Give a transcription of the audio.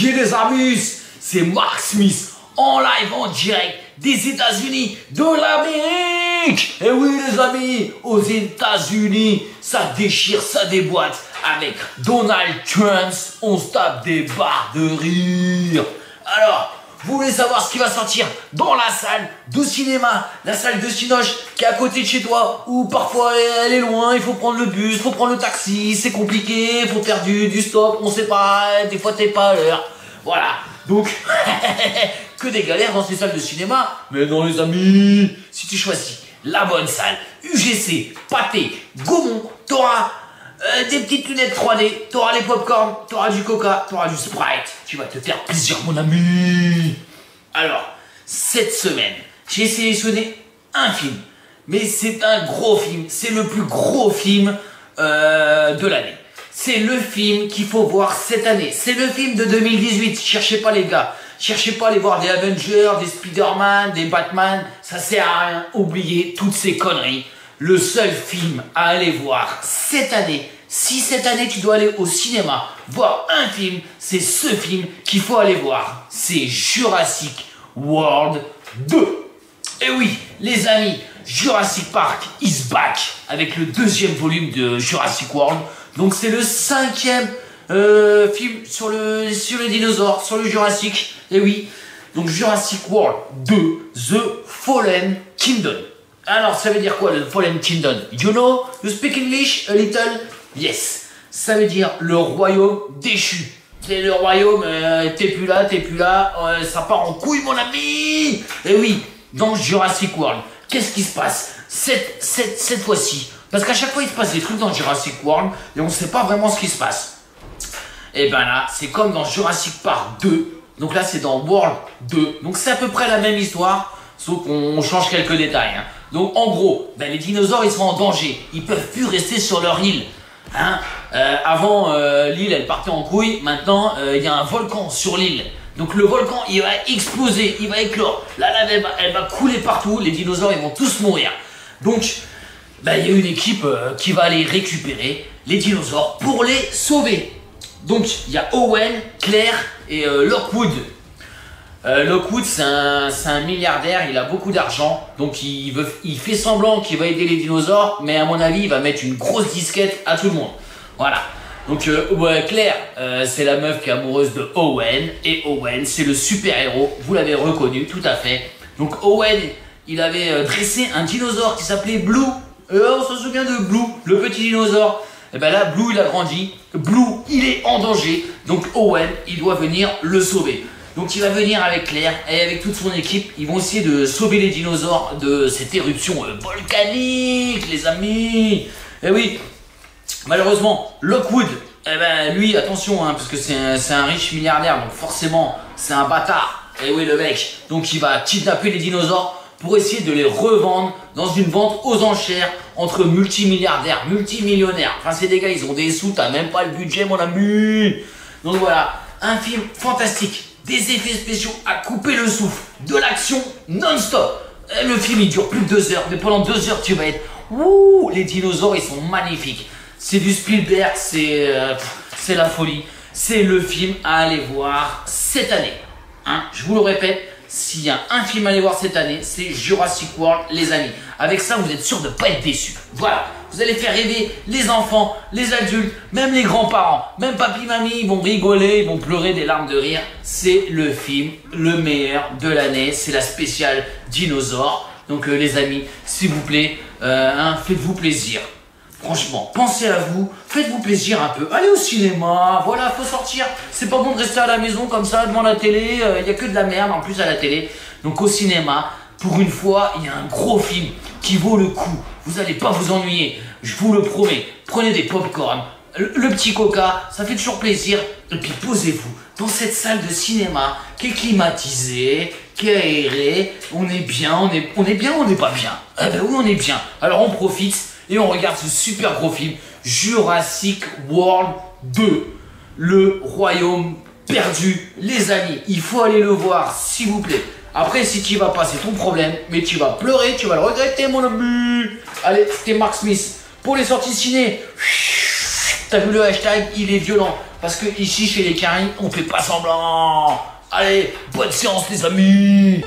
Ok les amis, c'est Mark Smith en live en direct des États-Unis, de l'Amérique. Et oui les amis, aux États-Unis, ça déchire, ça déboîte. Avec Donald Trump, on se tape des barres de rire. Alors, vous voulez savoir ce qui va sortir dans la salle de cinéma, la salle de Cinoche qui est à côté de chez toi, ou parfois elle est loin, il faut prendre le bus, il faut prendre le taxi, c'est compliqué, il faut faire du, du stop, on sait pas, des fois t'es pas à l'heure. Voilà, donc que des galères dans ces salles de cinéma. Mais non les amis, si tu choisis la bonne salle, UGC, Pâté, Gaumont, t'auras euh, des petites lunettes 3D, t'auras les popcorn, t'auras du coca, t'auras du sprite. Tu vas te faire plaisir, mon ami. Alors, cette semaine, j'ai sélectionné un film. Mais c'est un gros film. C'est le plus gros film euh, de l'année. C'est le film qu'il faut voir cette année. C'est le film de 2018. Cherchez pas les gars. Cherchez pas à aller voir des Avengers, des Spider-Man, des Batman. Ça sert à rien. Oubliez toutes ces conneries le seul film à aller voir cette année, si cette année tu dois aller au cinéma voir un film, c'est ce film qu'il faut aller voir. C'est Jurassic World 2. Et oui, les amis, Jurassic Park is back avec le deuxième volume de Jurassic World. Donc c'est le cinquième euh, film sur, le, sur les dinosaures, sur le Jurassic. Et oui, donc Jurassic World 2, The Fallen Kingdom. Alors, ça veut dire quoi le Fallen Kingdom You know You speak English a little? Yes. Ça veut dire le royaume déchu. C'est le royaume, euh, t'es plus là, t'es plus là, euh, ça part en couille, mon ami Et oui, dans Jurassic World, qu'est-ce qui se passe? Cette, cette, cette fois-ci Parce qu'à chaque fois, il se passe des trucs dans Jurassic World et on ne sait pas vraiment ce qui se passe. Et ben là, c'est comme dans Jurassic Park 2. Donc là, c'est dans World 2. Donc c'est à peu près la même histoire, sauf qu'on change quelques détails. Hein. Donc en gros, ben, les dinosaures ils sont en danger. Ils peuvent plus rester sur leur île. Hein euh, avant, euh, l'île elle partait en couille. Maintenant, euh, il y a un volcan sur l'île. Donc le volcan il va exploser, il va éclore. La lave elle va, elle va couler partout. Les dinosaures ils vont tous mourir. Donc ben, il y a une équipe qui va aller récupérer les dinosaures pour les sauver. Donc il y a Owen, Claire et Lockwood euh, Lockwood, c'est un, milliardaire, il a beaucoup d'argent, donc il, fait semblant qu'il va aider les dinosaures, mais à mon avis, il va mettre une grosse disquette à tout le monde. Voilà. Donc euh, Claire, euh, c'est la meuf qui est amoureuse de Owen, et Owen, c'est le super-héros, vous l'avez reconnu, tout à fait. Donc Owen, il avait dressé un dinosaure qui s'appelait Blue. on se souvient de Blue, le petit dinosaure. Et ben là, Blue, il a grandi. Blue, il est en danger. Donc Owen, il doit venir le sauver. Donc il va venir avec Claire et avec toute son équipe, ils vont essayer de sauver les dinosaures de cette éruption euh, volcanique, les amis. Et eh oui, malheureusement, Lockwood, eh ben lui, attention, hein, parce que c'est un, riche milliardaire, donc forcément, c'est un bâtard. Et eh oui, le mec, donc il va kidnapper les dinosaures pour essayer de les revendre dans une vente aux enchères entre multimilliardaires, multimillionnaires. Enfin, c'est des gars, ils ont des sous, t'as même pas le budget, mon ami. Donc voilà, un film fantastique des effets spéciaux à couper le souffle, de l'action non-stop. Le film il dure plus de deux heures, mais pendant deux heures tu vas être Ouh, les dinosaures ils sont magnifiques. C'est du Spielberg, c'est euh, c'est la folie. C'est le film à aller voir cette année. Hein, je vous le répète, s'il y a un film à aller voir cette année, c'est Jurassic World, les amis. Avec ça, vous êtes sûr de ne pas être déçus. Voilà. Vous allez faire rêver les enfants, les adultes, même les grands-parents. Même papy, mamie, ils vont rigoler, ils vont pleurer des larmes de rire. C'est le film le meilleur de l'année. C'est la spéciale dinosaure. Donc euh, les amis, s'il vous plaît, euh, hein, faites-vous plaisir. Franchement, pensez à vous, faites-vous plaisir un peu. Allez au cinéma, voilà, faut sortir. C'est pas bon de rester à la maison comme ça devant la télé. Il euh, y a que de la merde en plus à la télé. Donc au cinéma, pour une fois, il y a un gros film qui vaut le coup. Vous allez pas vous ennuyer, je vous le promets. Prenez des pop-corn, le, petit coca, ça fait toujours plaisir. Et puis posez-vous dans cette salle de cinéma qui est climatisée, qui est aérée. On est bien, on est, on est bien, on n'est pas bien. Eh ben oui, on est bien. Alors on profite et on regarde ce super gros film Jurassic World 2, le royaume perdu. Les amis, il faut aller le voir, s'il vous plaît. Après, si tu vas pas, c'est ton problème, mais tu vas pleurer, tu vas le regretter, mon ami. Allez, c'était Mark Smith. Pour les sorties ciné, T'as vu le hashtag Il est violent. Parce que ici, chez les Caries, on fait pas semblant. Allez, bonne séance les amis